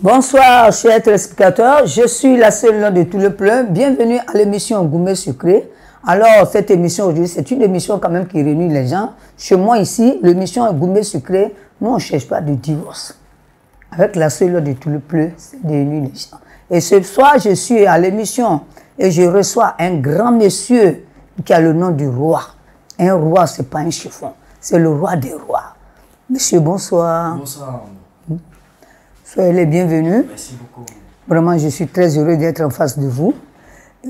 Bonsoir, chers téléspectateurs. Je suis la seule de tout le plein. Bienvenue à l'émission Gourmet Sucré. Alors, cette émission aujourd'hui, c'est une émission quand même qui réunit les gens. Chez moi ici, l'émission Gourmet Sucré, nous, on ne cherche pas de divorce. Avec la seule de tout le plein, c'est de les gens. Et ce soir, je suis à l'émission et je reçois un grand monsieur qui a le nom du roi. Un roi, ce n'est pas un chiffon, c'est le roi des rois. Monsieur, bonsoir. Bonsoir. Soyez les bienvenus. Merci beaucoup. Vraiment, je suis très heureux d'être en face de vous.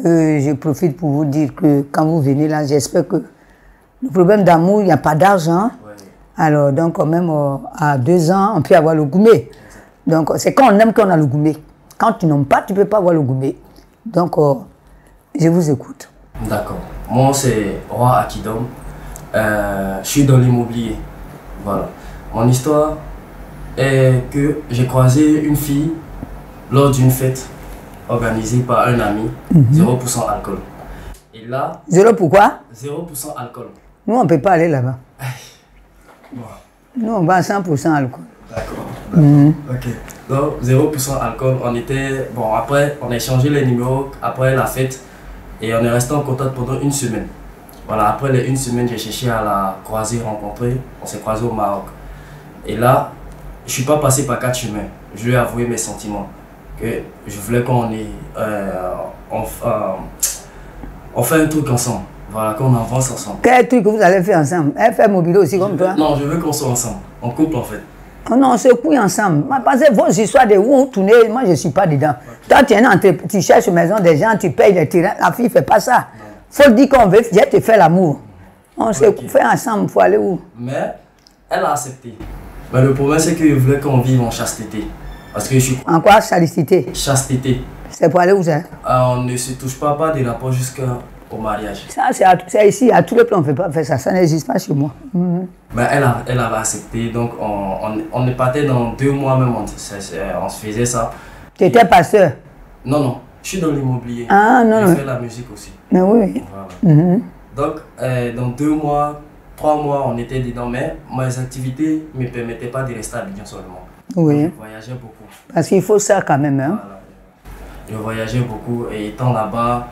Euh, je profite pour vous dire que quand vous venez là, j'espère que le problème d'amour, il n'y a pas d'argent. Ouais. Alors, donc, quand même, euh, à deux ans, on peut avoir le gourmet. Donc, c'est quand on aime qu'on a le gourmet. Quand tu n'aimes pas, tu ne peux pas avoir le gourmet. Donc, euh, je vous écoute. D'accord. Moi, c'est Roi Akidom. Je suis dans l'immobilier. Voilà. Mon histoire est que j'ai croisé une fille lors d'une fête organisée par un ami, 0% alcool. Et là, Zéro pourquoi 0% alcool. Nous, on ne peut pas aller là-bas. Bon, Nous, on va à 100% alcool. D'accord. Ok. Donc, 0% alcool. On était. Bon, après, on a échangé les numéros après la fête et on est resté en contact pendant une semaine. Voilà, après les une semaine, j'ai cherché à la croiser, rencontrer. On s'est croisé au Maroc. Et là, je suis pas passé par quatre chemins. Je lui ai avoué mes sentiments. Que je voulais qu'on ait. euh, on, euh, on fait un truc ensemble. Voilà, qu'on avance ensemble. Quel truc que vous allez faire ensemble? Elle fait mobile aussi comme toi Non, je veux qu'on soit ensemble. En couple, en fait. Oh non, on se couille ensemble. Parce que vos histoires de où tourner, moi, je ne suis pas dedans. Toi, tu es un entrep- tu cherches une maison des gens, tu payes les terrains. La fille ne fait pas ça. faut dire qu'on veut, je te fais l'amour. On se fait ensemble, il faut aller où? Mais elle a accepté. Mais le problème, c'est qu'il voulait qu'on vive en chasteté. Parce que je suis En quoi Chalicité. chasteté. C'est pour aller où ça? Ah, on ne se touche pas, pas des rapports jusqu'au mariage. Ça, c'est ici, à tous les plans, on ne peut pas faire ça. Ça n'existe pas chez moi. Mais elle, a, elle avait accepté. Donc, on, on, on est parti dans deux mois même. On, on se faisait ça. Tu étais pasteur? Non, non. Je suis dans l'immobilier. Ah, non, Je non. fais la musique aussi. Mais oui. Voilà. Mhm. Donc, euh, dans deux mois, trois mois, on était dedans. Mais mes activités ne me permettaient pas de rester à Abidjan seulement. Oui. Je voyageais beaucoup. Parce qu'il faut ça quand même. Hein. Voilà. Je voyageais beaucoup et étant là-bas,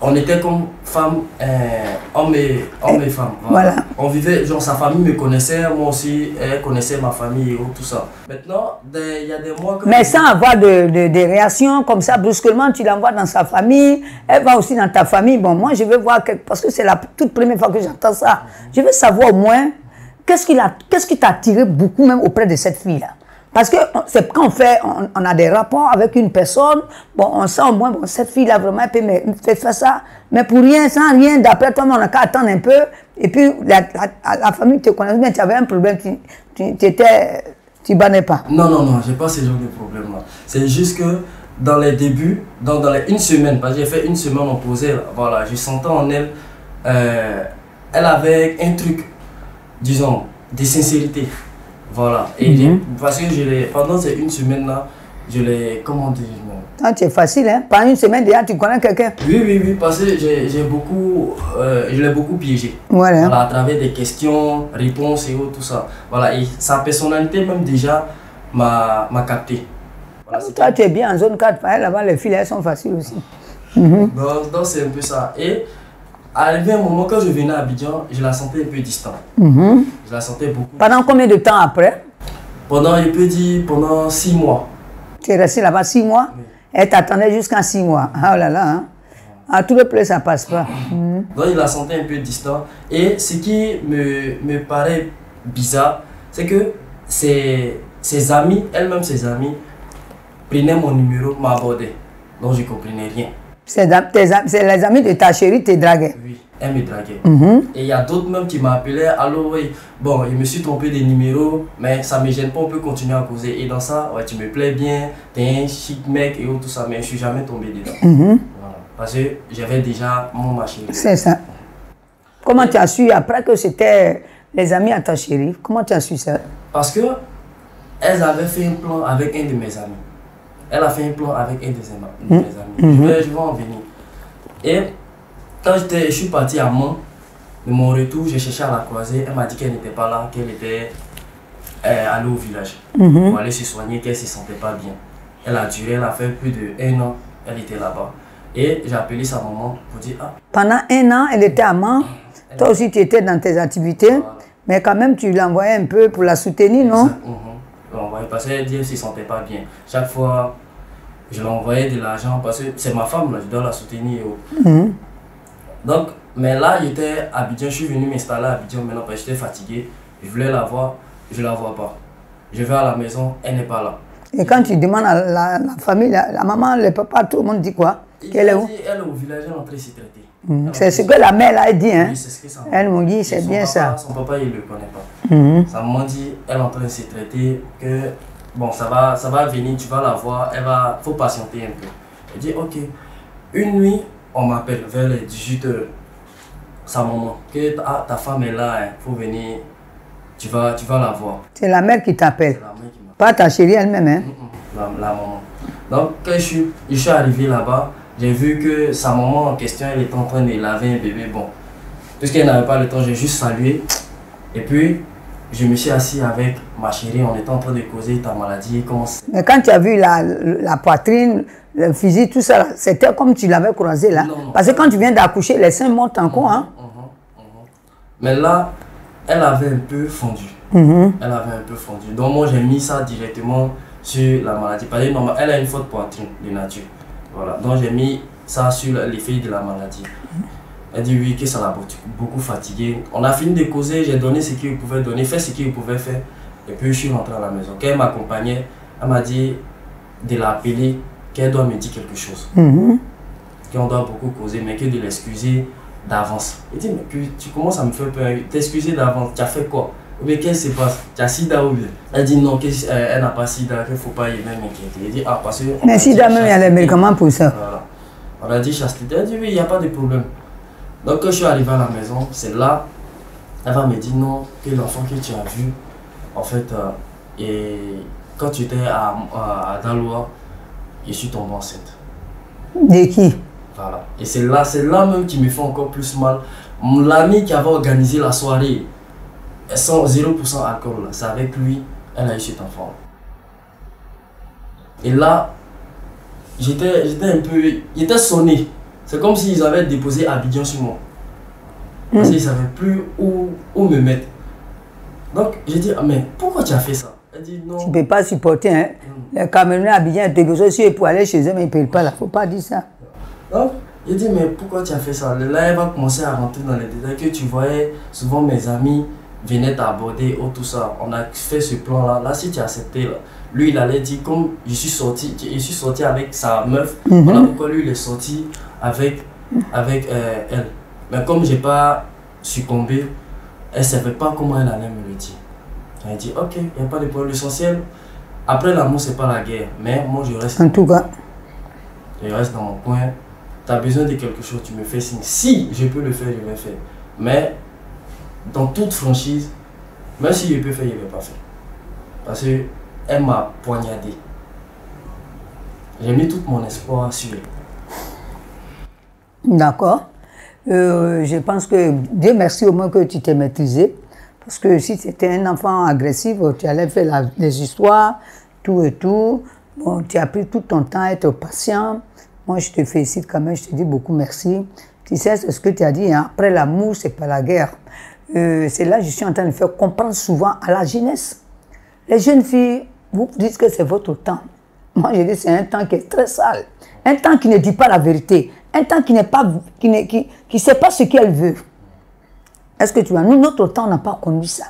on était comme femmes, euh, hommes, et, hommes et femmes. Voilà. On vivait, genre sa famille me connaissait, moi aussi, elle connaissait ma famille et tout ça. Maintenant, il y a des mois que. Mais sans avoir de, de, de réaction comme ça, brusquement, tu l'envoies dans sa famille, elle va aussi dans ta famille. Bon, moi, je veux voir, parce que c'est la toute première fois que j'entends ça, je veux savoir au moins, qu'est-ce qui l'a- qu'est-ce qui t'a attiré beaucoup même auprès de cette fille-là? Parce que c'est quand on fait, on, a des rapports avec une personne, bon, on sent au moins, bon, cette fille-là, vraiment, elle peut me, faire ça, mais pour rien, sans rien, d'après toi, on n'a qu'à attendre un peu, et puis la, famille te connaît, mais tu avais un problème, tu, tu, tu étais, tu bannais pas. Non, non, non, j'ai pas ce genre de problème-là. C'est juste que dans les débuts, dans, les une semaine, parce que j'ai fait une semaine, on posait, là, voilà, je sentais en elle, euh, elle avait un truc, disons, de sincérité. Voilà. Et j'ai- parce que je pendant ces une semaine-là, je l'ai, comment dire, non. Ah, c'est facile, hein? Pendant une semaine déjà, tu connais quelqu'un. Oui, oui, oui, parce que j'ai beaucoup, euh, je l'ai beaucoup piégé. Voilà. Voilà, à travers des questions, réponses et autres, tout ça. Voilà, et sa personnalité même déjà m'a capté. Voilà, Toi, tu es bien en zone 4, par là-bas, les elles sont faciles aussi. Donc, donc c'est un peu ça. Et arrivé un moment, quand je venais à Abidjan, je la sentais un peu distante. Je la sentais beaucoup. Pendant combien de temps après? Pendant, je peux dire, pendant six mois. Tu es resté là-bas six mois? Oui. Elle t'attendait jusqu'à six mois. Ah oh là là, hein? À tout le place, ça passe pas. Mhm. Donc, je la sentais un peu distante. Et ce qui me, me paraît bizarre, c'est que ses, ses amis, elle-même ses amis, prenaient mon numéro, m'abordaient. Donc, je ne comprenais rien. C'est les amis de ta chérie qui te draguaient. Oui, elle me draguait. Mhm. Et il y a d'autres même qui m'appelaient, allô, oui, bon, je me suis trompé des numéros, mais ça me gêne pas, on peut continuer à causer. Et dans ça, ouais, tu me plais bien, t'es un chic mec et tout ça, mais je suis jamais tombé dedans. Mhm. Voilà. Parce que j'avais déjà mon machin. C'est ça. Comment tu as su après que c'était les amis à ta chérie Comment tu as su ça? Parce que elles avaient fait un plan avec un de mes amis. Elle a fait un plan avec un de ses mes amis. Je, vais, je vais en venir. Et quand je suis parti à Mans, de mon retour, j'ai cherché à la croiser. Elle m'a dit qu'elle n'était pas là, qu'elle était est allée au village pour aller se soigner, qu'elle ne se sentait pas bien. Elle a duré, elle a fait plus de un an, elle était là-bas. Et j'ai appelé sa maman pour dire Ah, Pendant un an, elle était amant. Toi aussi, tu étais dans tes activités. Mais quand même, tu l'envoyais un peu pour la soutenir, non? Mhm. Parce qu'elle dit qu'elle ne se sentait pas bien. Chaque fois, je l'envoyais de l'argent parce que c'est ma femme, là, je dois la soutenir. Mhm. Donc, mais là, j'étais à Abidjan, je suis venu m'installer à Abidjan maintenant parce que j'étais fatigué. Je voulais la voir, je ne la vois pas. Je vais à la maison, elle n'est pas là. Et quand tu demandes à la, la famille, la, la maman, le papa, tout le monde dit quoi? Qu'elle est où? Elle est au village, elle est en train de se traiter. Mhm. Elle C'est est ce que la mère a dit. Hein? Oui, c'est ce que ça m'a Elle me dit, c'est bien papa- ça. Son papa, il ne le connaît pas. Sa maman dit, elle est en train de se traiter, que bon, ça va, ça va venir, tu vas la voir, elle va, faut patienter un peu. Elle dit, ok. Une nuit, on m'appelle vers les 18h, sa maman, que ta, ta femme est là, il faut venir, tu vas, tu vas la voir. C'est la mère qui t'appelle. M'a Pas ta chérie elle-même. Hein? la, la maman. Donc, quand je suis, je suis arrivé là-bas, j'ai vu que sa maman en question, elle était en train de laver un bébé. Bon, puisqu'elle n'avait pas le temps, j'ai juste salué. Et puis, je me suis assis avec ma chérie, on était en train de causer ta maladie, comment. Mais quand tu as vu la, la poitrine, le physique, tout ça, c'était comme tu l'avais croisé là. Non, non. Parce que quand tu viens d'accoucher, les seins montent encore. Hein? Mhm, mhm. Mais là, elle avait un peu fondu. Mhm. Elle avait un peu fondu. Donc, moi, j'ai mis ça directement sur la maladie. Parce que elle a une faute poitrine de nature. Voilà. Donc, j'ai mis ça sur l'effet de la maladie. Elle dit oui, que ça l'a beaucoup- fatigué. On a fini de causer, j'ai donné ce qu'il pouvait donner, fait ce qu'il pouvait faire. Et puis, je suis rentré à la maison. Quand elle m'accompagnait, elle m'a dit de l'appeler, qu'elle doit me dire quelque chose. Mhm. qu'on doit beaucoup causer, mais que de l'excuser d'avance. Il dit, mais que tu commences à me faire peur, t'excuser d'avance, tu as fait quoi? Ou bien qu'est-ce qui se passe? Tu as sida ou bien? Elle dit non, qu'elle elle n'a pas sida, qu'il ne faut pas y même m'inquiéter. Il dit, ah, parce que. Mais si dit même il y a les chasteté. médicaments pour ça? Voilà. On a dit chasteté. Elle dit, oui, il n'y a pas de problème. Donc, quand je suis arrivé à la maison, c'est là, elle va me dire non, que l'enfant que tu as vu, en fait, euh, et quand tu étais à, à, à Daloa, je suis tombé enceinte. De qui? Voilà. Et c'est là, c'est là même qui me fait encore plus mal. L'ami qui avait organisé la soirée, sans 0% alcool, là, c'est avec lui, elle a eu cet enfant. Et là, j'étais un peu. J'étais sonné. C'est comme s'ils avaient déposé Abidjan sur moi. Parce qu'ils ne savaient plus où, où me mettre. Donc, j'ai dit, ah, mais pourquoi tu as fait ça? Elle dit, non. Tu ne peux pas supporter. Hein? Les Camerounais Abidjan étaient besoin pour aller chez eux, mais ils ne payent pas. Il ne faut pas dire ça. Donc, il dit, mais pourquoi tu as fait ça? Là, elle va commencer à rentrer dans les détails que tu voyais. Souvent, mes amis venaient t'aborder, oh, tout ça. On a fait ce plan-là. Là, si tu as accepté, là, lui, il allait dire, comme je suis sorti, je suis sorti avec sa meuf, voilà pourquoi lui, il est sorti avec, avec euh, elle. Mais comme je n'ai pas succombé, elle ne savait pas comment elle allait me le dire. Elle dit, ok, il n'y a pas de problème. L'essentiel, après l'amour, c'est pas la guerre. Mais moi, je reste En tout cas, je reste dans mon coin. Tu as besoin de quelque chose, tu me fais signe. Si je peux le faire, je vais faire. Mais dans toute franchise, même si je peux faire, je ne vais pas faire. Parce qu'elle m'a poignardé. J'ai mis tout mon espoir sur elle. d'accord. Euh, je pense que Dieu merci au moins que tu t'es maîtrisé. Parce que si c'était un enfant agressif, tu allais faire la- les histoires, tout et tout. Bon, tu as pris tout ton temps à être patient. Moi, je te félicite quand même, je te dis beaucoup merci. Tu sais, ce que tu as dit, hein, après l'amour, c'est pas la guerre. Euh, c'est là que je suis en train de faire comprendre souvent à la jeunesse. Les jeunes filles, vous dites que c'est votre temps. Moi, je dis c'est un temps qui est très sale. Un temps qui ne dit pas la vérité. Un temps qui n'est qui ne qui, qui sait pas ce qu'elle veut. Est-ce que tu vois, nous, notre temps n'a pas connu ça.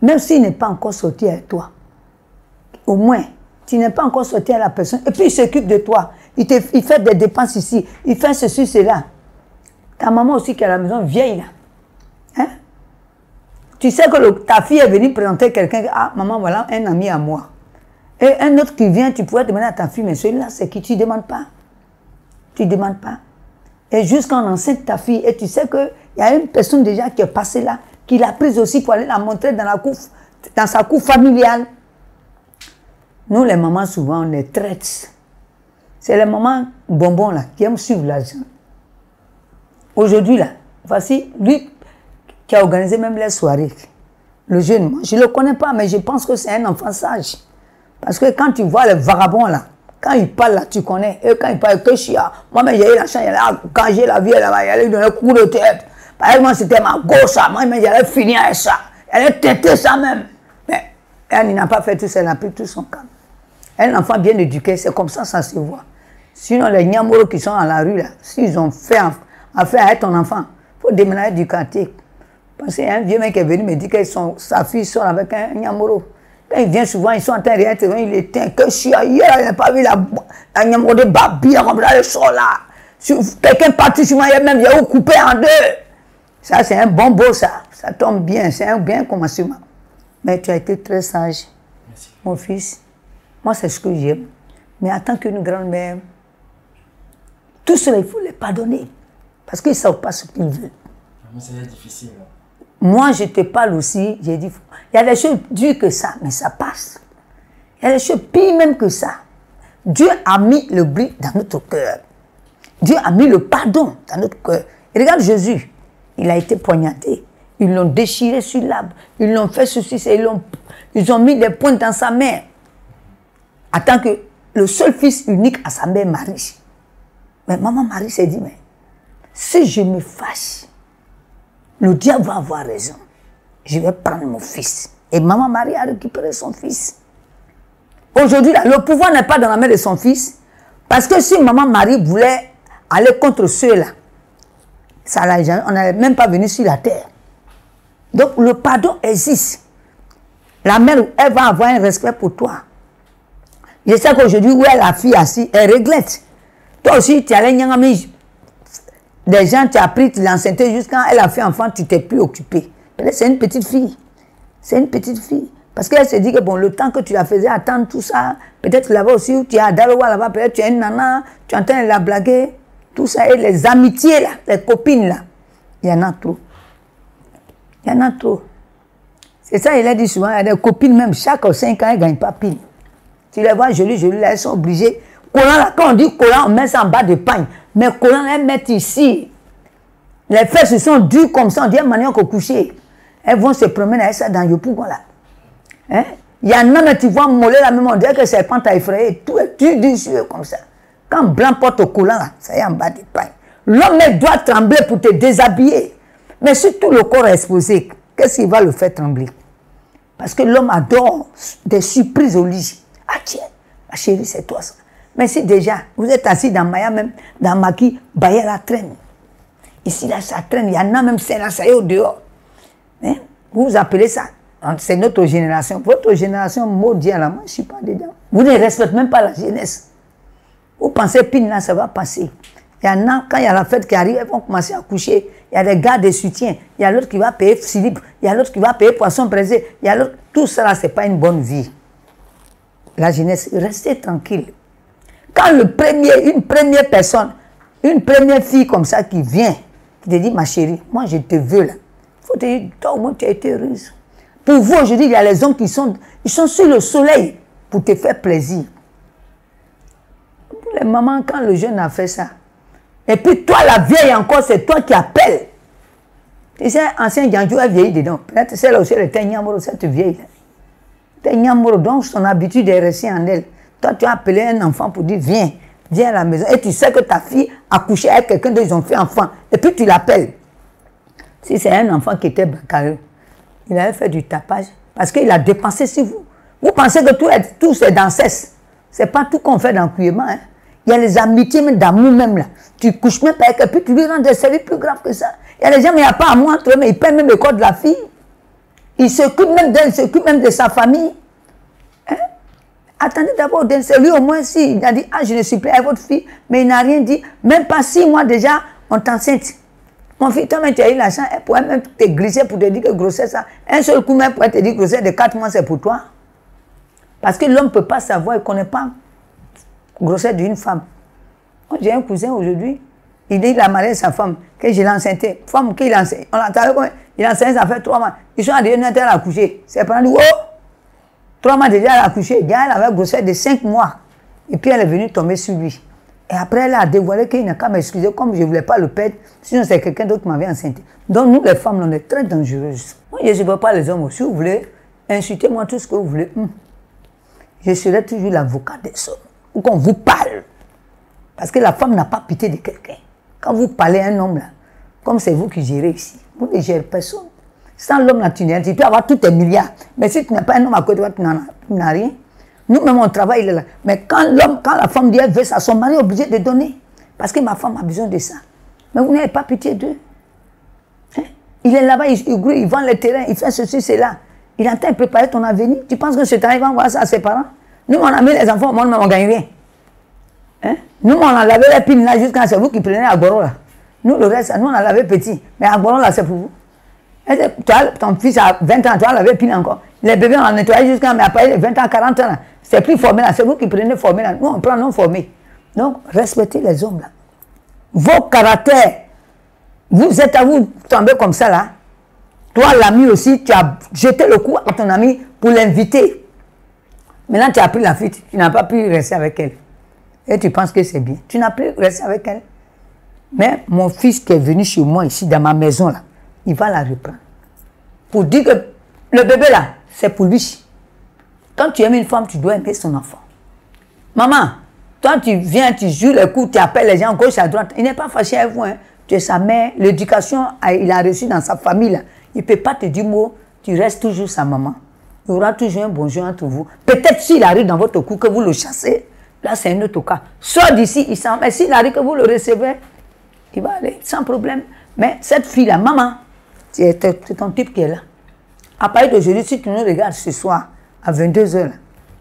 Même s'il n'est pas encore sorti avec toi, au moins, tu n'es pas encore sorti à la personne. Et puis, il s'occupe de toi. Il, il fait des dépenses ici. Il fait ceci, cela. Ta maman aussi qui est à la maison, vieille là. Tu sais que ta fille est venue présenter quelqu'un. Ah, maman, voilà un ami à moi. Et un autre qui vient, tu pourrais demander à ta fille, mais celui-là, c'est qui? Tu ne demandes pas. Tu ne demandes pas. Et jusqu'en enceinte ta fille, et tu sais qu'il y a une personne déjà qui est passée là, qui l'a prise aussi pour aller la montrer dans, la cour, dans sa cour familiale. Nous, les mamans, souvent, on les traite. C'est les mamans bonbons là, qui aiment suivre l'argent. Aujourd'hui, là, voici lui qui a organisé même les soirées. Le jeune, moi, je ne le connais pas, mais je pense que c'est un enfant sage. Parce que quand tu vois les vagabonds là, quand ils parlent là, tu connais. Et quand ils parlent que chia, moi-même j'ai eu la chance, quand j'ai la vie là-bas, il donner un coup de tête. Par exemple, c'était ma gauche, moi-même j'allais finir avec ça. Elle est têtée ça même. Mais elle n'a pas fait tout ça, elle a pris tout son calme. Un enfant bien éduqué, c'est comme ça, ça se voit. Sinon, les Nyamoro qui sont à la rue là, s'ils ont fait affaire avec ton enfant, il faut déménager du quartier. Parce qu'il y a un vieux mec qui est venu me dire que sa fille sort avec un Nyamoro. Quand il vient souvent, ils sont en train de rentrer, il éteint, que je suis hier, il n'a pas vu la, la Nyamoro de Babi, comme ça, le sort là. Quelqu'un parti sur moi, il a même il coupé en deux. Ça, c'est un bon beau, ça. Ça tombe bien, c'est un bien commencement. Mais tu as été très sage, mon fils. Moi, c'est ce que j'aime. Mais en tant qu'une grand-mère, tout cela, il faut les pardonner. Parce qu'ils ne savent pas ce qu'ils veulent. C'est difficile. Hein. Moi, je te parle aussi, j'ai dit, il y a des choses dures que ça, mais ça passe. Il y a des choses pires même que ça. Dieu a mis le bruit dans notre cœur. Dieu a mis le pardon dans notre cœur. Regarde Jésus, il a été poignardé. Ils l'ont déchiré sur l'arbre. Ils l'ont fait ceci, ils ont, ils ont mis des points dans sa main. En tant que le seul fils unique à sa mère Marie. Mais maman Marie s'est dit, mais si je me fâche, le diable va avoir raison. Je vais prendre mon fils. Et maman Marie a récupéré son fils. Aujourd'hui, le pouvoir n'est pas dans la main de son fils. Parce que si maman Marie voulait aller contre ceux-là, ça on n'allait même pas venu sur la terre. Donc le pardon existe. La mère, elle va avoir un respect pour toi. Je sais qu'aujourd'hui, où est la fille assise, elle regrette. Toi aussi, tu allais des gens, tu as pris l'enceinte jusqu'à elle a fait enfant, tu t'es plus occupé. C'est une petite fille. C'est une petite fille. Parce qu'elle se dit que bon, le temps que tu la faisais attendre tout ça, peut-être là-bas aussi, où tu es à Dalowa là-bas, peut-être tu es une nana, tu es en train de la blaguer, tout ça, et les amitiés là, les copines là, il y en a trop. Il y en a trop. C'est ça, il a dit souvent, il y a des copines même, chaque 5 ans, elles ne gagnent pas pile. Tu les vois jolies, jolies, là, elles sont obligées. Quand on dit collant, on met ça en bas de pagne. Mais collant, elles mettent ici. Les fesses sont dures comme ça, on dirait manière qu'au coucher. Elles vont se promener avec ça dans le pougon là. Hein? Il y en a, mais tu vois mollet la même, on dirait que c'est quand effrayé. Tout est dur, dur, comme ça. Quand blanc porte au collant, là, ça y est en bas de pagne. L'homme doit trembler pour te déshabiller. Mais si tout le corps est exposé, qu'est-ce qui va le faire trembler? Parce que l'homme adore des surprises au lit. Ah tiens, ma chérie, c'est toi ça. Mais si déjà, vous êtes assis dans Maya même, dans Maki, Baya la traîne. Ici, là, ça traîne. Il y en a même, c'est là, ça est au dehors. Hein? Vous appelez ça. C'est notre génération. Votre génération, maudit là, moi, je ne suis pas dedans. Vous ne respectez même pas la jeunesse. Vous pensez, pin là, ça va passer. Il y en a, quand il y a la fête qui arrive, ils vont commencer à coucher. Il y a des gars de soutien. Il y a l'autre qui va payer slip. Il y a l'autre qui va payer poisson braisé. Il y a l'autre. Tout ça, ce n'est pas une bonne vie. La jeunesse, restez tranquille. Quand le premier, une première personne, une première fille comme ça qui vient, qui te dit, ma chérie, moi je te veux là. Il faut te dire, toi au moins tu as été heureuse. Pour vous aujourd'hui, il y a les hommes qui sont, ils sont sur le soleil pour te faire plaisir. Les mamans, quand le jeune a fait ça, et puis toi, la vieille encore, c'est toi qui appelles. Tu sais, ancien Ganjou a vieilli dedans. Peut-être celle aussi, elle était Nyamoro, cette vieille. Elle Nyamoro, donc son habitude est restée en elle. Toi, tu as appelé un enfant pour dire, viens, viens à la maison. Et tu sais que ta fille a couché avec quelqu'un dont ils ont fait enfant. Et puis tu l'appelles. Si c'est un enfant qui était bancarieux, il avait fait du tapage parce qu'il a dépensé sur vous. Vous pensez que tout, est, tout c'est dans cesse. Ce n'est pas tout qu'on fait dans Hein. Il y a les amitiés d'amour même là. Tu couches même pas avec et puis tu lui rends des services plus graves que ça. Il y a des gens, mais il n'y a pas amour entre eux, mais ils payent même le corps de la fille. Il s'occupe même d'elle, il s'occupe même de sa famille. Hein? Attendez d'abord, c'est lui au moins si il a dit, ah, je ne suis plus avec votre fille, mais il n'a rien dit. Même pas six mois déjà, on t'enceinte. Mon fils, toi, tu as eu l'argent, elle pourrait même te glisser pour te dire que grossesse, un seul coup même pourrait te dire que grossesse de quatre mois, c'est pour toi. Parce que l'homme ne peut pas savoir, il ne connaît pas grossesse d'une femme. J'ai un cousin aujourd'hui, il dit qu'il a marié sa femme, que je l'ai. Femme qu'il a. On l'entend il a enceinte, ça fait trois mois. Ils sont en train à accoucher. C'est pendant oh! Trois mois déjà, elle a accouché. Elle avait grossesse de cinq mois. Et puis elle est venue tomber sur lui. Et après, elle a dévoilé qu'il n'a qu'à m'excuser, comme je ne voulais pas le perdre, sinon c'est quelqu'un d'autre qui m'avait enceinte. Donc nous, les femmes, on est très dangereuses. Moi, je ne supporte pas les hommes. Si vous voulez, insultez-moi tout ce que vous voulez. Hum. Je serai toujours l'avocat des hommes. Ou qu'on vous parle. Parce que la femme n'a pas pitié de quelqu'un. Quand vous parlez à un homme, là, comme c'est vous qui gérez ici, vous ne gérez personne. Sans l'homme, là, tu, tu peux avoir tous tes milliards. Mais si tu n'as pas un homme à côté de toi, tu n'as rien. Nous-mêmes, on travaille, il est là. Mais quand l'homme, quand la femme dit elle veut ça, son mari est obligé de donner. Parce que ma femme a besoin de ça. Mais vous n'avez pas pitié d'eux. Hein? Il est là-bas, il, il, vend les terrains, il fait ceci, cela. Il est en train de préparer ton avenir. Tu penses que cet temps, il va envoyer ça à ses parents? Nous, on a mis les enfants au monde, mais on ne gagne rien. Hein? Nous, on a lavé les pines là jusqu'à c'est vous qui prenez à Goro. Nous, le reste, nous, on a lavé petit. Mais à Goro là, c'est pour vous. Ton fils a 20 ans, tu as lavé pine encore. Les bébés, on a nettoyé jusqu'à, mais après 20 ans, 40 ans, c'est plus formé là. C'est vous qui prenez formé là. Nous, on prend non formé. Donc, respectez les hommes là. Vos caractères, vous êtes à vous tomber comme ça là. Toi, l'ami aussi, tu as jeté le coup à ton ami pour l'inviter. Maintenant, tu as pris la fuite, tu n'as pas pu rester avec elle et tu penses que c'est bien. Tu n'as plus resté avec elle. Mais mon fils qui est venu chez moi ici, dans ma maison, là, il va la reprendre. Pour dire que le bébé là, c'est pour lui. Quand tu aimes une femme, tu dois aimer son enfant. Maman, toi tu viens, tu joues le coup, tu appelles les gens gauche à droite. Il n'est pas fâché avec vous. Hein. Tu es sa mère. L'éducation, il a reçu dans sa famille. Là. Il ne peut pas te dire mot. Tu restes toujours sa maman. Il y aura toujours un bonjour entre vous. Peut-être s'il arrive dans votre cou que vous le chassez, Là, c'est un autre cas. Soit d'ici, il s'en Mais s'il arrive que vous le recevez, il va aller sans problème. Mais cette fille-là, maman, c'est ton type qui est là. À partir d'aujourd'hui, si tu nous regardes ce soir, à 22h,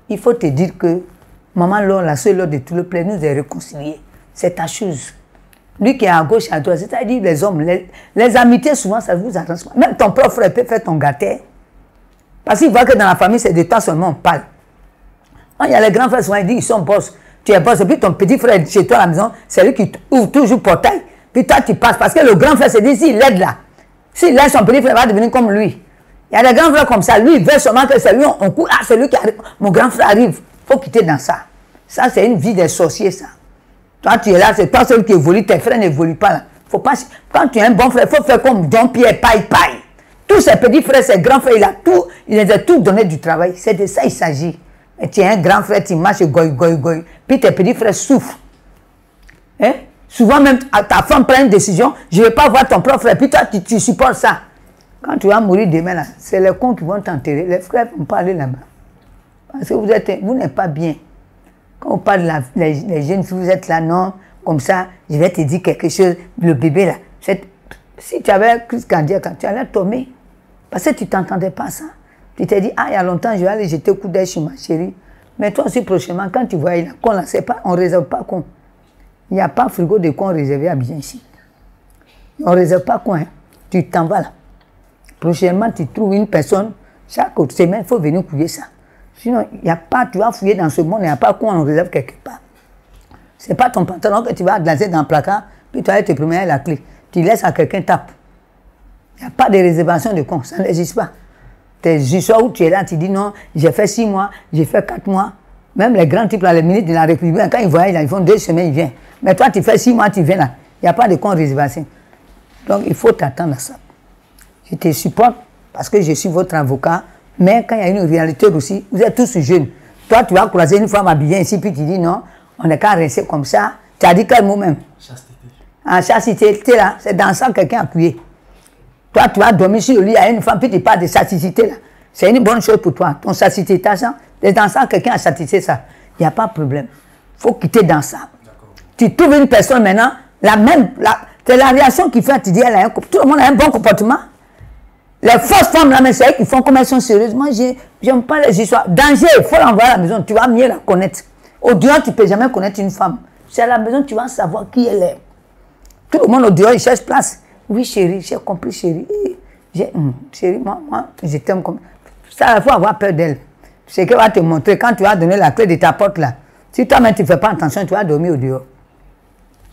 il faut te dire que maman, lors, la seule lors de tout le plein, nous est réconciliés. C'est ta chose. Lui qui est à gauche, à droite, c'est-à-dire les hommes, les, amitiés, souvent, ça vous pas. Même ton propre frère peut faire ton gâté. Parce qu'il voit que dans la famille, c'est de temps seulement on parle. Quand il y a les grands frères, souvent ils disent ils sont boss. Tu es boss. Et puis ton petit frère chez toi à la maison, c'est lui qui ouvre toujours le portail. Puis toi, tu passes. Parce que le grand frère se dit s'il aide là, s'il aide son petit frère, va devenir comme lui. Il y a des grands frères comme ça. Lui, il veut seulement que c'est lui, on, court. Ah, c'est lui qui arrive. Mon grand frère arrive. Il faut quitter dans ça. Ça, c'est une vie des sorciers, ça. Toi, tu es là, c'est toi seul qui évolue. Tes frères n'évoluent pas pas, quand tu es un bon frère, il faut faire comme Don Pierre, paille, paille. Tous ses petits frères, ses grands frères, il a tout, il les a tous donné du travail. C'est de ça il s'agit tu es un grand frère, tu marches goy, goy, goy. Puis tes petits frères souffrent. Hein? Souvent même, ta femme prend une décision, je ne vais pas voir ton propre frère, puis toi, tu, supportes ça. Quand tu vas mourir demain, c'est les cons qui vont t'enterrer. Les frères vont pas aller là-bas. Parce que vous êtes, vous n'êtes pas bien. Quand on parle de les, jeunes filles, vous êtes là, non, comme ça, je vais te dire quelque chose, le bébé là. Si tu avais crise cardiaque, tu allais tomber. Parce que tu t'entendais pas ça. Tu t'es dit, ah, il y a longtemps, je vais aller jeter un coup d'œil chez ma chérie. Mais toi aussi, prochainement, quand tu vois la con, là, pas, on ne réserve pas con. Il n'y a pas frigo de con réservé à bien ici. On ne réserve pas con. Hein. Tu t'en vas là. Prochainement, tu trouves une personne, chaque semaine, il faut venir couiller ça. Sinon, il n'y a pas, tu vas fouiller dans ce monde, il n'y a pas quoi on réserve quelque part. Ce n'est pas ton pantalon que tu vas glacer dans le placard, puis tu vas te promener la clé. Tu laisses à quelqu'un tape. Il n'y a pas de réservation de con, ça n'existe pas. Tes histoires où tu es là, tu dis non, j'ai fait six mois, j'ai fait quatre mois. Même les grands types, là, les ministres de la République, quand ils voyagent, ils font deux semaines, ils viennent. Mais toi, tu fais six mois, tu viens là. Il n'y a pas de compte réservation. Donc, il faut t'attendre à ça. Je te supporte parce que je suis votre avocat. Mais quand il y a une réalité aussi, vous êtes tous jeunes. Toi, tu vas croiser une femme habillée ici, puis tu dis non, on n'est qu'à rester comme ça. Tu as dit quel mot même? Chastité. Ah, chastité, tu es là, c'est dans ça que quelqu'un a appuyé. Toi, tu vas dormir sur le lit à une femme, puis tu parles de satisfaction là. C'est une bonne chose pour toi. Ton satisfaction, t'as ça. dans ça, quelqu'un a satisfait ça. Il n'y a pas de problème. Il faut quitter dans ça. Tu trouves une personne maintenant, la même, c'est la réaction qui fait, tu dis, elle a un, tout le monde a un bon comportement. Les fausses femmes, là, mais c'est elles qui font comme elles sont sérieuses. Moi, j'aime pas les histoires. Danger, il faut l'envoyer à la maison. Tu vas mieux la connaître. Au dehors, tu ne peux jamais connaître une femme. C'est à la maison, tu vas savoir qui elle est. Tout le monde au dehors, il cherche place. Oui, chérie, j'ai compris, chérie. Hum, chérie, moi, moi je t'aime comme. Ça, il faut avoir peur d'elle. C'est qu'elle va te montrer quand tu vas donner la clé de ta porte là. Si toi-même tu ne fais pas attention, tu vas dormir au dehors.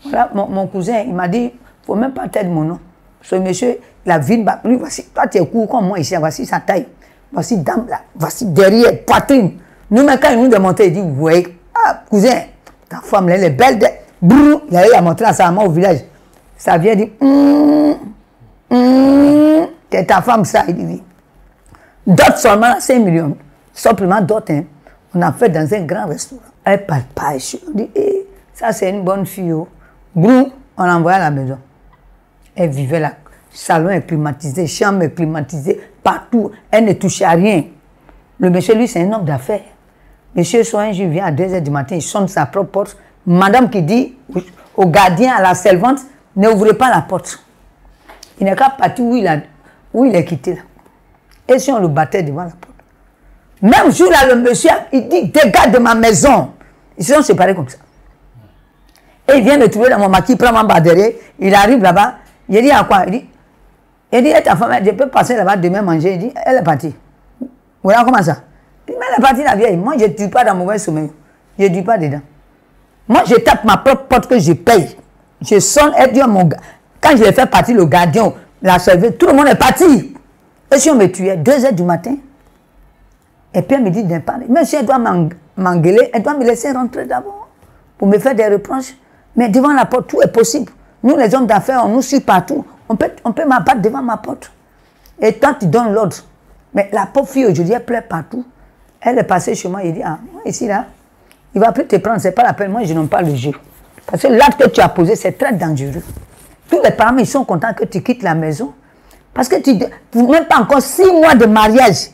Voilà, mon, cousin, il m'a dit, il ne faut même pas t'aider mon nom. Ce monsieur, la vie, lui, voici, toi tu es court comme moi ici, voici sa taille. Voici dame là, voici derrière, poitrine. Nous, même quand il nous démontre, il dit, oui, ah, cousin, ta femme, elle est belle. Brrr, il a montré à sa maman au village ça vient dire, hum, hum, t'es ta femme ça, il dit, D'autres seulement 5 millions. Simplement d'autres. Hein. On a fait dans un grand restaurant. Elle pas. On dit, eh, ça c'est une bonne fille. Oh. on l'envoie à la maison. Elle vivait là. Salon est climatisé, chambre est climatisée, partout. Elle ne touchait à rien. Le monsieur, lui, c'est un homme d'affaires. Monsieur, soit un jour, vient à 2h du matin, il sonne sa propre porte. Madame qui dit au gardien, à la servante, n'ouvrez pas la porte. Il n'est qu'à partir où il, a, où il est quitté là. Et si on le battait devant la porte Même jour là, le monsieur, il dit, dégage de ma maison. Ils se sont séparés comme ça. Et il vient me trouver dans mon maquis, il prend mon bas derrière, il arrive là-bas, il dit à quoi? Il dit, il dit, ta femme, je peux passer là-bas demain manger? Il dit, elle est partie. Voilà comment ça Il dit, mais elle est partie la vieille. Moi, je ne tue pas dans mauvais sommeil. Je ne tue pas dedans. Moi, je tape ma propre porte que je paye. Je sonne, elle dit, mon gars. Quand je l'ai fait partir, le gardien, la serveuse, tout le monde est parti. Et si on me tuait, 2 heures du matin, et puis elle me dit de parler. Mais si elle doit m'engueuler, elle doit me laisser rentrer d'abord pour me faire des reproches. Mais devant la porte, tout est possible. Nous, les hommes d'affaires, on nous suit partout. On peut, on peut m'abattre devant ma porte. Et tant tu donnes l'ordre. Mais la pauvre fille aujourd'hui, elle pleure partout. Elle est passée chez moi, il dit, ah, ici, là, il va plus te prendre, c'est pas la peine. Moi, je n'aime pas le jeu. Parce que l'acte que tu as posé, c'est très dangereux. Tous les parents, ils sont contents que tu quittes la maison. Parce que tu même pas encore six mois de mariage.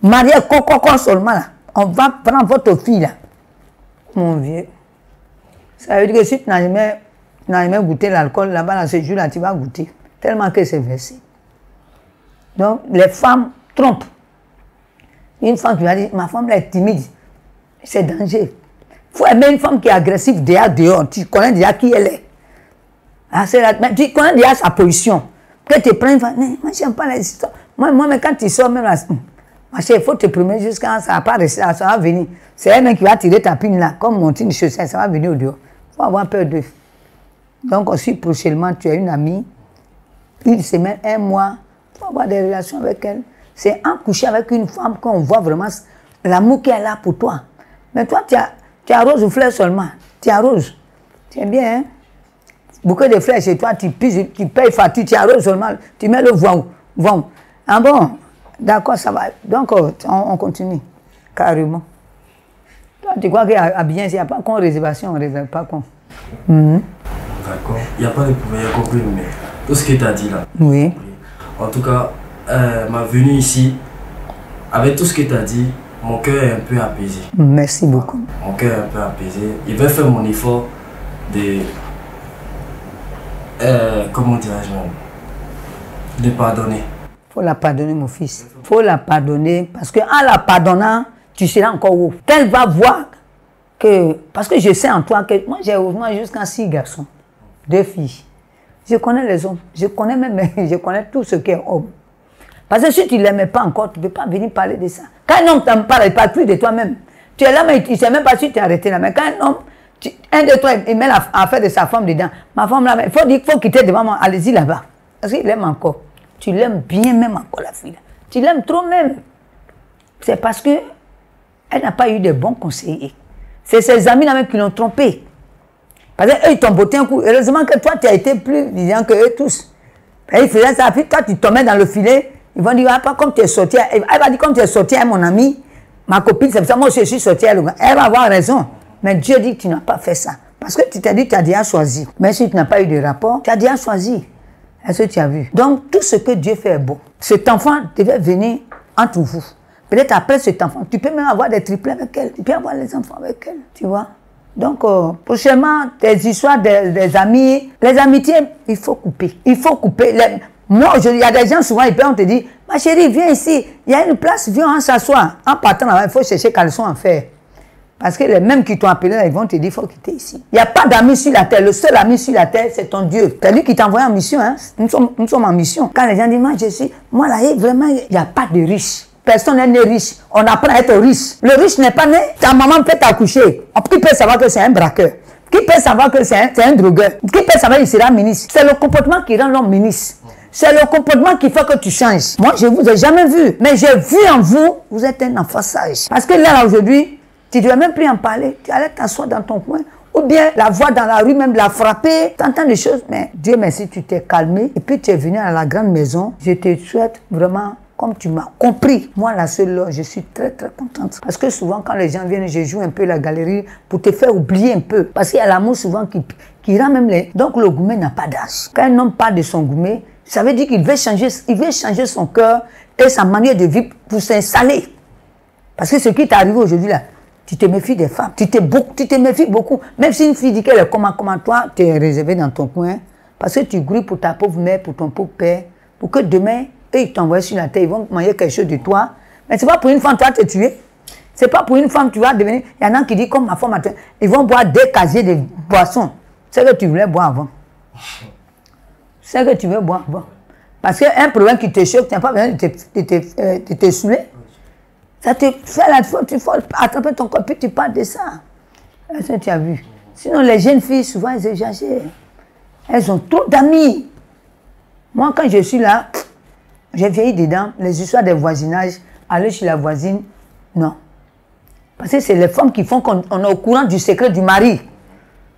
Mariage, coco, seulement là. On va prendre votre fille là. Mon vieux. Ça veut dire que si tu n'as jamais, jamais, goûté l'alcool là-bas, dans ce jour-là, tu vas goûter. Tellement que c'est versé. Donc, les femmes trompent. Une femme qui va dire, ma femme là est timide. C'est dangereux. Il faut aimer une femme qui est agressive déjà dehors. Tu connais déjà qui elle est. Ah, mais tu connais déjà sa position. Que tu femme. Moi, je n'aime pas les histoires. Moi, moi, mais quand tu sors, même là, ma il faut te promener jusqu'à ça va pas ça va venir. C'est elle-même qui va tirer ta pine là, comme monter une chaussette, ça va venir au dehors. Il faut avoir peur d'eux. Donc, aussi, prochainement, tu as une amie, une semaine, un mois, il faut avoir des relations avec elle. C'est en coucher avec une femme qu'on voit vraiment l'amour qu'elle a pour toi. Mais toi, tu as, tu as rose ou fleur seulement. Tu. Tu aimes bien, hein? Beaucoup de fleurs chez toi, tu, tu payes facture, tu arroses seulement, tu mets le vent. vent. Ah bon? D'accord, ça va. Donc, euh, on, continue. Carrément. Toi, tu crois qu'il y a bien, s'il n'y a pas qu'on réservation, on ne réserve pas qu'on. Mhm. D'accord. Il n'y a pas de problème, compris, mais tout ce que tu as dit là. Oui. En tout cas, euh, ma venue ici, avec tout ce que tu as dit, mon cœur est un peu apaisé. Merci beaucoup. Mon cœur est un peu apaisé. Il vais faire mon effort de. Euh, comment dirais-je De pardonner. faut la pardonner, mon fils. faut la pardonner parce qu'en la pardonnant, tu seras encore où? Elle va voir que. Parce que je sais en toi que. Moi, j'ai moins jusqu'à six garçons, deux filles. Je connais les hommes. Je connais même. Je connais tout ce qu'est homme. Parce que si tu ne l'aimais pas encore, tu ne peux pas venir parler de ça. Quand un homme t'aime pas, il ne parle plus de toi-même. Tu es là, mais il ne sait même pas si tu es arrêté là. Mais quand un homme, un de toi, il met l'affaire de sa femme dedans. Ma femme là, il faut faut quitter devant moi. Allez-y là-bas. Parce qu'il aime encore. Tu l'aimes bien même encore, la fille. Tu l'aimes trop même. C'est parce que elle n'a pas eu de bons conseillers. C'est ses amis là même qui l'ont trompé. Parce qu'eux, ils t'ont botté un coup. Heureusement que toi, tu as été plus disant que eux tous. Et ils faisaient ça, puis toi, tu tombais dans le filet. Ils vont dire, ah, pas comme tu es sorti. Elle va dire, comme tu es sorti mon ami, ma copine, c'est ça, moi je suis sorti Elle va avoir raison. Mais Dieu dit que tu n'as pas fait ça. Parce que tu t'as dit que tu as déjà choisi. Mais si tu n'as pas eu de rapport, tu as déjà choisi. Est-ce que tu as vu? Donc, tout ce que Dieu fait est bon. Cet enfant devait venir entre vous. Peut-être après cet enfant, tu peux même avoir des triplets avec elle. Tu peux avoir les enfants avec elle. Tu vois donc, euh, prochainement, tes histoires des, amis, les amitiés, il faut couper. Il faut couper. Moi, il y a des gens souvent, ils peuvent te dire, ma chérie, viens ici, il y a une place, viens, on s'assoit. En partant là il faut chercher caleçon à faire. Parce que les mêmes qui t'ont appelé là, ils vont te dire, il faut quitter ici. Il n'y a pas d'amis sur la terre. Le seul ami sur la terre, c'est ton Dieu. C'est lui qui t'a envoyé en mission. Hein? Nous, sommes, en mission. Quand les gens disent, moi, je suis, moi là, vraiment, il n'y a pas de riche. Personne n'est né riche. On apprend à être riche. Le riche n'est pas né. Ta maman peut t'accoucher. Qui peut savoir que c'est un braqueur? Qui peut savoir que c'est un, un drogueur? Qui peut savoir qu'il sera ministre? C'est le comportement qui rend l'homme ministre. C'est le comportement qui fait que tu changes. Moi, je ne vous ai jamais vu, mais j'ai vu en vous, vous êtes un enfant sage. Parce que là, aujourd'hui, tu ne dois même plus en parler. Tu allais t'asseoir dans ton coin. Ou bien la voix dans la rue, même la frapper. Tu entends des choses. Mais Dieu merci, tu t'es calmé. Et puis tu es venu à la grande maison. Je te souhaite vraiment comme tu m'as compris. Moi, la seule, je suis très, très contente. Parce que souvent, quand les gens viennent, je joue un peu la galerie pour te faire oublier un peu. Parce qu'il y a l'amour souvent qui, qui rend même les... Donc, le gourmet n'a pas d'âge. Quand un homme parle de son gourmet, ça veut dire qu'il veut changer, il veut changer son cœur et sa manière de vivre pour s'installer. Parce que ce qui t'est arrivé aujourd'hui là, tu te méfies des femmes, tu te, tu te méfies beaucoup. Même si une fille dit qu'elle est comme, toi, tu es réservé dans ton coin, parce que tu grouilles pour ta pauvre mère, pour ton pauvre père, pour que demain, eux, ils t'envoient sur la terre, ils vont manger quelque chose de toi. Mais c'est pas pour une femme, tu vas te tuer. C'est pas pour une femme, tu vas devenir. Il y en a qui disent, comme ma femme, ils vont boire des casiers de boissons. C'est que tu voulais boire avant. C'est que tu veux boire avant. Parce qu'un problème qui te choque, tu n'as pas besoin de te, de euh. Ça te fait la faute, il faut attraper ton corps, tu parles de ça. Est-ce tu as vu? Sinon, les jeunes filles, souvent, elles exagèrent. Elles ont trop d'amis. Moi, quand je suis là, j'ai vieilli dedans, les histoires des voisinages, aller chez la voisine, non. Parce que c'est les femmes qui font qu'on est au courant du secret du mari.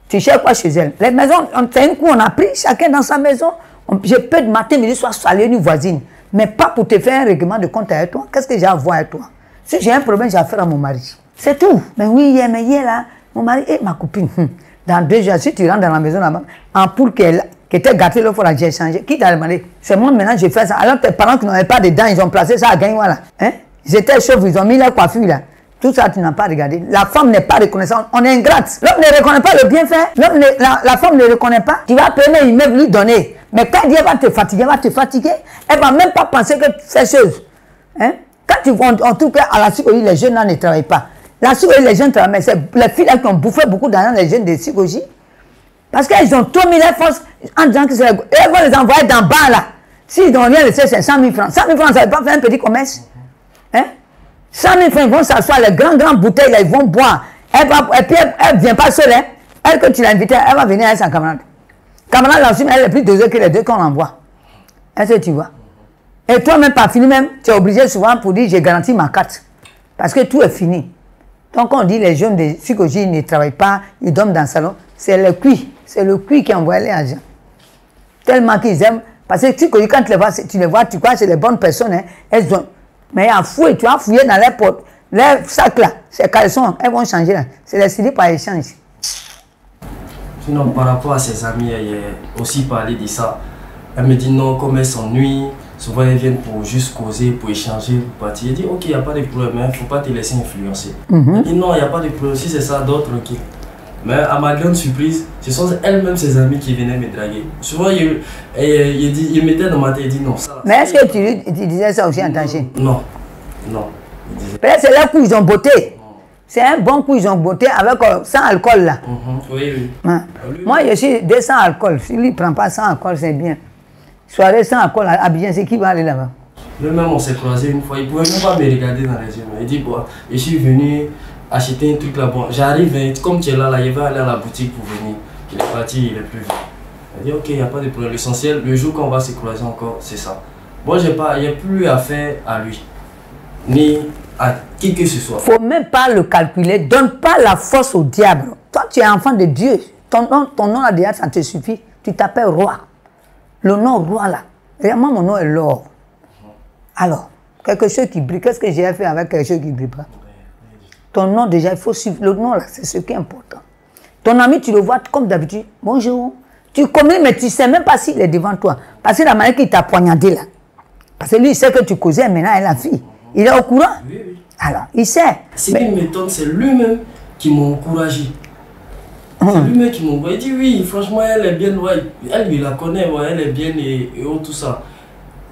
Tu cherches quoi chez elles? Les maisons, on fait un coup, on a pris chacun dans sa maison. je peux de matin, midi, soir, saluer une voisine. Mais pas pour te faire un règlement de compte avec toi. Qu'est-ce que j'ai à voir avec toi? Si j'ai un problème, j'ai affaire à mon mari. C'est tout. Mais oui, mais hier là, mon mari et ma copine. Dans deux jours, si tu rentres dans la maison là-bas, en poule qu'elle qui était gâté l'autre fois, j'ai changé. Qui t'a demandé? C'est moi maintenant, j'ai fait ça. Alors tes parents qui n'avaient pas de ils ont placé ça à gagner, voilà. Hein? Ils étaient chauves, ils ont mis leur coiffure là. Tout ça, tu n'as pas regardé. La femme n'est pas reconnaissante. On est ingrate. L'homme ne reconnaît pas le bienfait. La, femme ne reconnaît pas. Tu vas prendre une immeuble lui donner. Mais quand elle va te fatiguer, elle va te fatiguer. Elle va même pas penser que tu fais chose. Hein? Quand tu vois, en tout cas, à la psychologie, les jeunes là ne travaillent pas. La psychologie, les jeunes travaillent. Mais c'est les filles là qui ont bouffé beaucoup d'argent, les jeunes de psychologie. Parce qu'ils ont trop mis les forces en disant que c'est les... Et vont les envoyer dans bas là. S'ils n'ont rien laissé, c'est 100 000 francs. 100 000 francs, ça ne va pas faire un petit commerce. Hein? 100 000 francs, ils vont s'asseoir, les grands, grands bouteilles là, ils vont boire. Elle va, et puis elle ne vient pas seule. Hein? Elle, que tu l'as invitée, elle va venir avec sa camarade. Camarade elle est plus dosée que les deux qu'on envoie. Est-ce que tu vois? Et toi, même pas fini, même, tu es obligé souvent pour dire j'ai garanti ma carte. Parce que tout est fini. Donc, on dit les jeunes de psychologie ne travaillent pas, ils dorment dans le salon. C'est le cuit. C'est le cuit qui envoie les agents. Tellement qu'ils aiment. Parce que tu, quand tu les vois, tu les vois, tu crois que c'est les bonnes personnes. Hein, elles ont, mais tu as fouillé dans les portes. Les sacs là, ces caleçons, elles vont changer là. C'est les slips par échange. Sinon, par rapport à ses amis, elle a aussi parlé de ça. Elle me dit non, comme elle s'ennuie, souvent elles viennent pour juste causer, pour échanger, pour partir. Elle dit ok, il n'y a pas de problème, il hein, ne faut pas te laisser influencer. Elle dit non, il n'y a pas de problème, si c'est ça, d'autres, ok. Mais à ma grande surprise, ce sont elles-mêmes ses amis qui venaient me draguer. Souvent, il, il, il, mettait dans ma tête, il dit non. Ça, Mais est-ce que tu, tu, disais ça aussi en tangent Non, non. Peut-être c'est là où ils ont beauté. C'est un bon coup, ils ont beauté avec euh, sans alcool là. Mhm. Oui, oui. Ah, Moi, je suis des sans alcool. Si lui ne prend pas sans alcool, c'est bien. Soirée sans alcool à Abidjan, c'est qui va aller là-bas? Lui-même, on s'est croisé une fois. Il ne pouvait même pas me regarder dans les yeux. Il dit, bon, je suis venu acheter un truc là. Bon, j'arrive, hein, comme tu es là, là, il va aller à la boutique pour venir. Il est parti, il est plus vite. Il dit, ok, il n'y a pas de problème. L'essentiel, le jour qu'on va se croiser encore, c'est ça. Moi, pas, il n'y a plus affaire à lui, ni à qui que ce soit. faut même pas le calculer. Donne pas la force au diable. Toi, tu es enfant de Dieu. Ton nom, ton nom là, déjà, ça te suffit. Tu t'appelles roi. Le nom roi là. Moi, mon nom est l'or. Alors, quelque chose qui brille. Qu'est-ce que j'ai fait avec quelque chose qui ne brille pas? Ton nom, déjà, il faut suivre. Le nom, là, c'est ce qui est important. Ton ami, tu le vois comme d'habitude. Bonjour. Tu connais, mais tu ne sais même pas s'il est devant toi. Parce que la manière qu'il t'a poignardé là. Parce que lui, il sait que tu causais maintenant avec la fille. Il est au courant? Oui, oui. Alors, il sait. Ce qui m'étonne, c'est lui-même qui m'a encouragé. C'est hum. lui-même qui encouragé. Il dit oui, franchement, elle est bien, ouais, elle, lui la connaît, ouais, elle est bien et, et tout ça.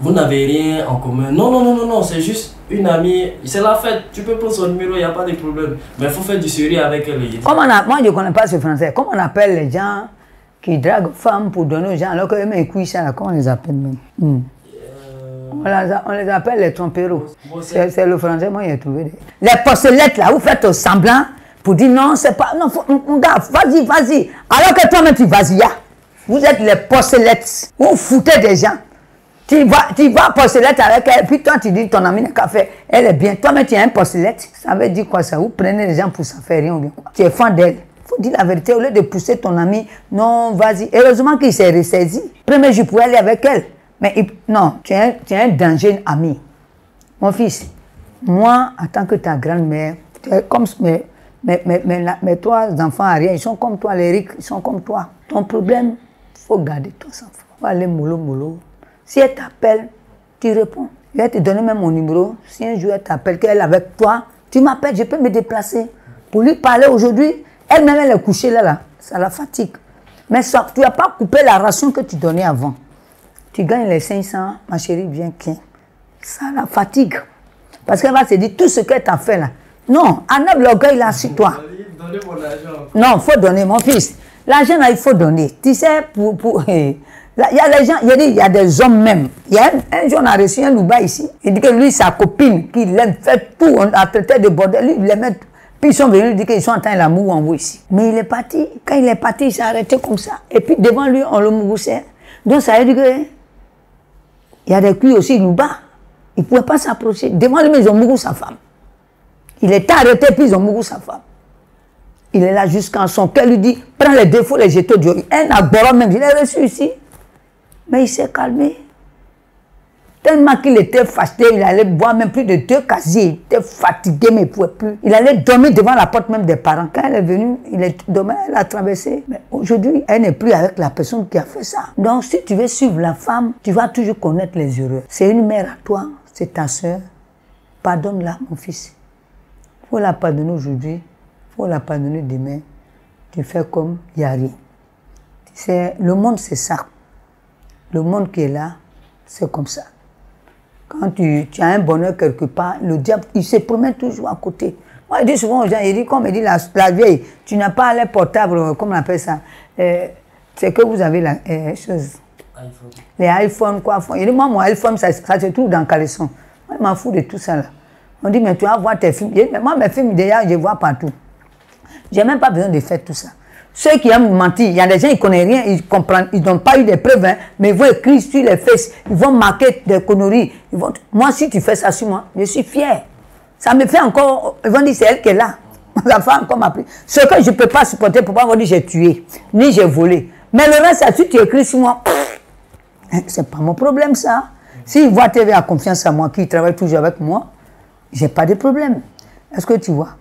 Vous n'avez rien en commun. Non, non, non, non, non, c'est juste une amie, c'est la fête, tu peux prendre son numéro, il n'y a pas de problème. Mais il faut faire du sérieux avec elle. Comment moi, je ne connais pas ce français. Comment on appelle les gens qui draguent femmes pour donner aux gens alors qu'eux ils ça, comment on les appelle même? Hmm. euh, on, les appelle les tromperos. c'est le français, moi j'ai trouvé. Les postelettes là, vous faites semblant pour dire non, c'est pas. Non, mon gars, vas-y, vas-y. Alors que toi-même tu vas-y. Vous êtes les postelettes. Vous foutez des gens. Tu vas, tu vas postulette avec elle, puis toi tu dis ton amie n'a qu'à faire, elle est bien. Toi, mais tu es un postulette, ça veut dire quoi ça? Vous prenez les gens pour ça faire rien ou bien quoi? Tu es fan d'elle. Faut dire la vérité, au lieu de pousser ton ami, non, vas-y. Heureusement qu'il s'est ressaisi. Premier, je pouvais aller avec elle. Mais non, tu es, un, tu es un danger ami. Mon fils, moi, en tant que ta grand-mère, comme mes, mes, mes, mes, trois enfants arrière, ils sont comme toi, les ils sont comme toi. Ton problème, il faut garder ton enfants. Il faut aller mollo mollo. Si elle t'appelle, tu réponds. Je vais te donner même mon numéro. Si un jour elle t'appelle, qu'elle est avec toi, tu m'appelles, je peux me déplacer. Pour lui parler aujourd'hui, elle-même, elle est couchée là, là. Ça la fatigue. Mais ça, tu n'as pas coupé la ration que tu donnais avant. Tu gagnes les 500, ma chérie, viens, qu'un. Ça la fatigue. Parce qu'elle va se dire tout ce qu'elle t'a fait là. Non, enlève l'orgueil là sur toi. Donnez mon argent. Non, il faut donner, mon fils. L'argent là, il faut donner. Tu sais, pour. pour il y a des gens, il y a des, il y a des hommes même. Il y a un, jour, on a reçu un louba ici. Il dit que lui, sa copine, qu'il aime faire tout, on a traité de bordel, lui, il les met. Puis ils sont venus dire qu'ils sont en train de la en haut ici. Mais il est parti. Quand il est parti, il s'est arrêté comme ça. Et puis devant lui, on le mougoussait. Donc ça veut dire que. Il y a des cuits aussi, louba. Il ne pouvait pas s'approcher. Devant lui, ils ont mouru sa femme. Il est arrêté, puis ils ont mouru sa femme. Il est là jusqu'en son cœur, lui dit, prends les défauts, les jeter Dieu. Un abord même, je l'ai reçu ici. Mais il s'est calmé. Tellement qu'il était fâché, il allait boire même plus de deux casiers. Il était fatigué, mais il ne pouvait plus. Il allait dormir devant la porte même des parents. Quand elle est venue, il est dormi, elle a traversé. Mais aujourd'hui, elle n'est plus avec la personne qui a fait ça. Donc, si tu veux suivre la femme, tu vas toujours connaître les erreurs. C'est une mère à toi, c'est ta soeur. Pardonne-la, mon fils. Il faut la pardonner aujourd'hui. Il faut la pardonner demain. Tu fais comme a rien. le monde, c'est ça. Le monde qui est là, c'est comme ça. Quand tu, as un bonheur quelque part, le diable, il se promène toujours à côté. Moi, je dis souvent aux gens, il dit, comme il dit la, vieille, tu n'as pas les portables, comment on appelle ça euh, C'est que vous avez la euh, chose. IPhone. Les iPhones, quoi. Il dit, moi, mon iPhone, ça, ça se trouve dans le caleçon. Moi, je m'en fous de tout ça. Là. On dit, mais tu vas voir tes films. moi, mes films, déjà, je vois partout. Je n'ai même pas besoin de faire tout ça. Ceux qui aiment mentir, il y a des gens qui ne connaissent rien, ils comprennent, ils n'ont pas eu de preuves, hein, mais ils vont écrire sur les fesses, ils vont marquer des conneries. Ils vont... Moi, si tu fais ça sur moi, je suis fier. Ça me fait encore. Ils vont dire, c'est elle qui est là. La femme encore m'appeler. Ce que je ne peux pas supporter, pour pas dire j'ai tué, ni j'ai volé. Mais le reste, si tu écris sur moi, hein, c'est pas mon problème ça. S'ils voient TV a confiance en moi, qui travaille toujours avec moi, j'ai pas de problème. Est-ce que tu vois?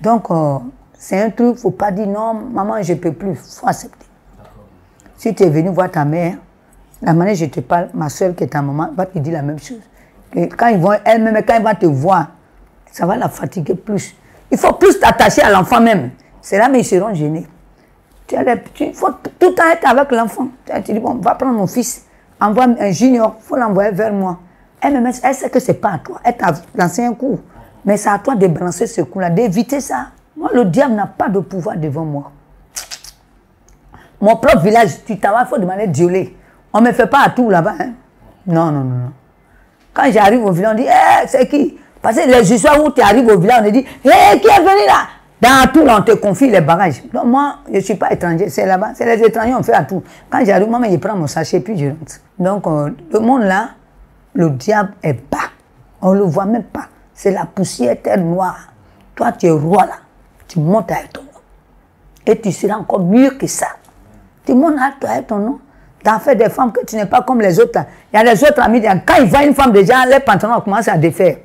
Donc, euh, c'est un truc, il ne faut pas dire non, maman, je ne peux plus. Il faut accepter. Si tu es venu voir ta mère, la manière dont je te parle, ma soeur qui est ta maman, va te dire la même chose. quand ils vont, elle-même, quand elle va te voir, ça va la fatiguer plus. Il faut plus t'attacher à l'enfant même. C'est là, mais ils seront gênés. Il faut tout le temps être avec l'enfant. Tu dis, bon, va prendre mon fils, envoie un junior, il faut l'envoyer vers moi. Elle, elle sait que ce n'est pas à toi. Elle t'a lancé un coup. Mais c'est à toi de balancer ce coup-là, d'éviter ça. Moi, le diable n'a pas de pouvoir devant moi. Mon propre village, tu t'en vas, il faut demander de violer. On ne me fait pas à tout là-bas. Hein? Non, non, non, non. Quand j'arrive au village, on dit, hé, c'est qui? Parce que les soirs où tu arrives au village, on dit, hé, qui est venu là? Dans tout, là, on te confie les bagages. Donc, moi, je ne suis pas étranger, c'est là-bas. C'est les étrangers, on fait à tout. Quand j'arrive, moi, je prends mon sachet, puis je rentre. Donc, euh, le monde là, le diable est bas. On ne le voit même pas. C'est la poussière terre noire. Toi, tu es roi là tu montes avec ton nom. Et tu seras encore mieux que ça. Tu montes avec ton nom. Tu as fait des femmes que tu n'es pas comme les autres. Il y a les autres amis, quand ils voient une femme déjà, les pantalons commencent à défaire.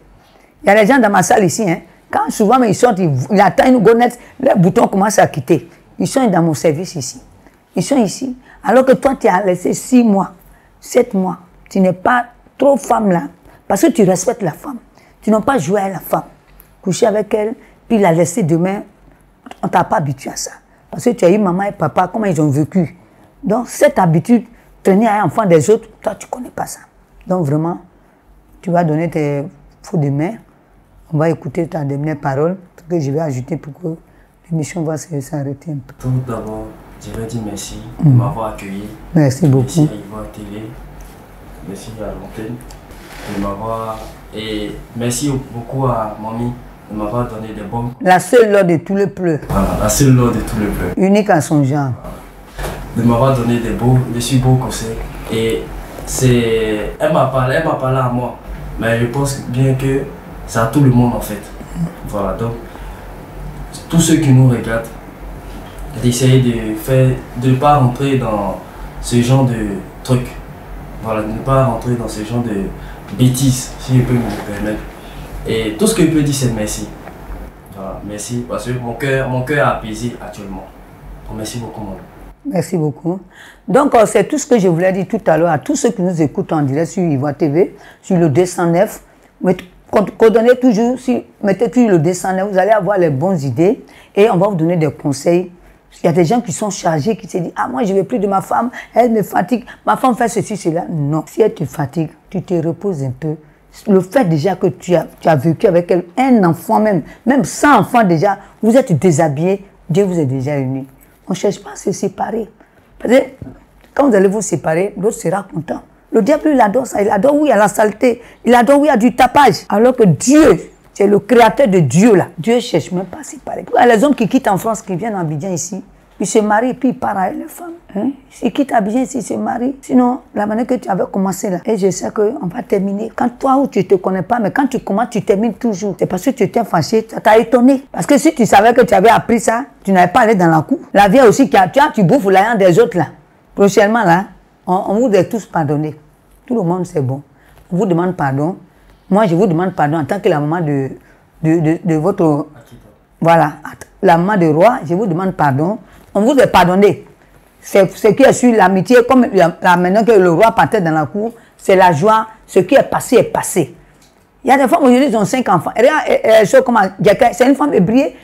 Il y a des gens dans ma salle ici, hein, quand souvent ils sortent, ils, attendent une gonette, les boutons commencent à quitter. Ils sont dans mon service ici. Ils sont ici. Alors que toi, tu as laissé six mois, sept mois. Tu n'es pas trop femme là. Parce que tu respectes la femme. Tu n'as pas joué à la femme. Coucher avec elle, puis la laisser demain on t'a pas habitué à ça. Parce que tu as eu maman et papa, comment ils ont vécu. Donc, cette habitude, tenir un enfant des autres, toi, tu ne connais pas ça. Donc, vraiment, tu vas donner tes faux de main. On va écouter ta dernière parole, que je vais ajouter pour que l'émission va s'arrêter un peu. Tout d'abord, je vais dire merci de mm. m'avoir accueilli. Merci beaucoup. Merci à Yvan Télé. Merci à l'antenne de m'avoir. Et merci beaucoup à mamie de m'avoir donné des bons. La seule loi de tous les pleurs. Voilà, la seule loi de tous les pleurs. Unique à son genre. De m'avoir donné des beaux, de si beaux conseils. Et c'est. Elle m'a parlé, elle m'a parlé à moi. Mais je pense bien que c'est à tout le monde en fait. Voilà, donc tous ceux qui nous regardent, d'essayer de faire, de ne pas rentrer dans ce genre de trucs. Voilà, de ne pas rentrer dans ce genre de bêtises, si je peux me permettre. Et tout ce que je peux dire, c'est merci. merci, parce que mon cœur, mon cœur actuellement. merci beaucoup, mon Merci beaucoup. Donc, euh, c'est tout ce que je voulais dire tout à l'heure à tous ceux qui nous écoutent en direct sur Ivoire TV, sur le 209. Coordonnez toujours, si, mettez toujours le 209, vous allez avoir les bonnes idées et on va vous donner des conseils. Il y a des gens qui sont chargés, qui se disent Ah, moi, je ne veux plus de ma femme, elle me fatigue, ma femme fait ceci, cela. Non. Si elle te fatigue, tu te reposes un peu. Le fait déjà que tu as, tu as vécu avec elle, un enfant même, même sans enfant déjà, vous êtes déshabillé, Dieu vous est déjà uni. On ne cherche pas à se séparer. Parce que quand vous allez vous séparer, l'autre sera content. Le diable, il adore ça. Il adore où il y a la saleté. Il adore où il y a du tapage. Alors que Dieu, c'est le créateur de Dieu là. Dieu cherche même pas à séparer. Les hommes qui quittent en France, qui viennent en Abidjan ici, ils se marient puis ils partent avec les femmes. Hein? Ils quittent Abidjan ici, ils se marient. Sinon, la manière que tu avais commencé là, et je sais qu'on va terminer. Quand toi, où tu te connais pas, mais quand tu commences, tu termines toujours. C'est parce que tu t'es fâché, ça t'a étonné. Parce que si tu savais que tu avais appris ça, tu n'avais pas allé dans la cour. La vie aussi, tu, tu bouffes l'ayant des autres là. Prochainement là, on, on vous est tous pardonner. Tout le monde, c'est bon. On vous demande pardon. Moi, je vous demande pardon en tant que la maman de, de, de, votre... Voilà, la maman de roi, je vous demande pardon. On vous a pardonné. C'est ce qui est sur l'amitié, comme maintenant que le roi partait dans la cour, c'est la joie. Ce qui est passé est passé. Il y a des femmes aujourd'hui qui ont cinq enfants. C'est une femme ébriée.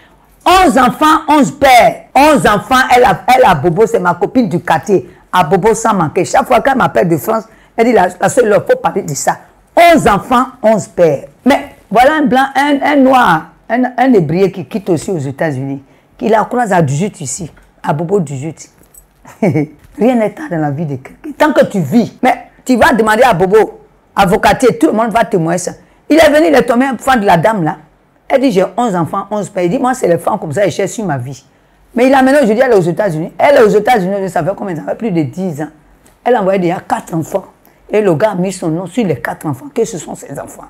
11 enfants, 11 pères. 11 enfants, elle a, elle a Bobo, c'est ma copine du quartier. À Bobo sans manquer. Chaque fois qu'elle m'appelle de France, elle dit la, la seule, il faut parler de ça. 11 enfants, 11 pères. Mais voilà un blanc, un, noir, un, un qui quitte aussi aux États-Unis. Qui la croise à 18 ici, à Bobo 18. Rien n'est tard dans la vie de quelqu'un. Tant que tu vis, mais tu vas demander à Bobo, avocatier, tout le monde va témoigner ça. Il est venu, il est tombé un fan de la dame là. Elle dit J'ai 11 enfants, 11 pères. Il dit Moi, c'est les femmes comme ça, et cherche sur ma vie. Mais il a mené aujourd'hui, elle est aux États-Unis. Elle est aux États-Unis, ça fait combien Ça fait plus de 10 ans. Elle a envoyé déjà 4 enfants. Et le gars a mis son nom sur les quatre enfants. Que ce sont ses enfants.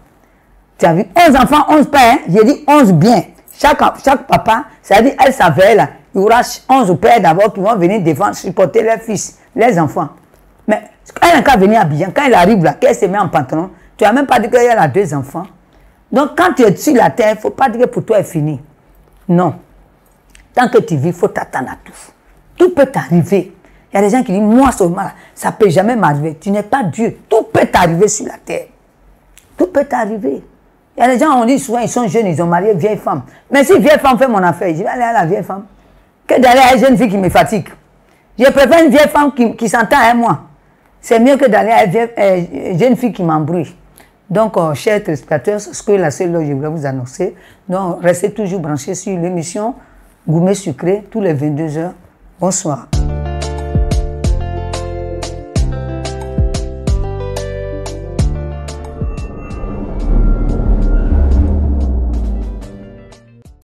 Tu as vu 11 enfants, 11 pères. J'ai dit 11 bien. Chaque, chaque papa, ça dit, elle savait là. Il y aura 11 pères d'abord qui vont venir défendre, supporter leurs fils, les enfants. Mais quand elle a venir à Bijan, quand elle arrive là, qu'elle se met en pantalon, tu n'as même pas dit qu'elle a deux enfants. Donc quand tu es sur la terre, il ne faut pas dire que pour toi est fini. Non. Tant que tu vis, il faut t'attendre à tout. Tout peut t'arriver. Il y a des gens qui disent, moi seulement, ça ne peut jamais m'arriver. Tu n'es pas Dieu. Tout peut t'arriver sur la terre. Tout peut t'arriver. Il y a des gens, on dit souvent, ils sont jeunes, ils ont marié vieille femme. Mais si vieille femme fait mon affaire, je vais aller à la vieille femme. Que d'aller à une jeune fille qui me fatigue. Je préfère une vieille femme qui, s'entend à moi. C'est mieux que d'aller à une euh, jeune fille qui m'embrouille. Donc, euh, chers téléspectateurs, ce que la seule je voulais vous annoncer. Donc, restez toujours branchés sur l'émission Gourmet Sucré tous les 22 h Bonsoir.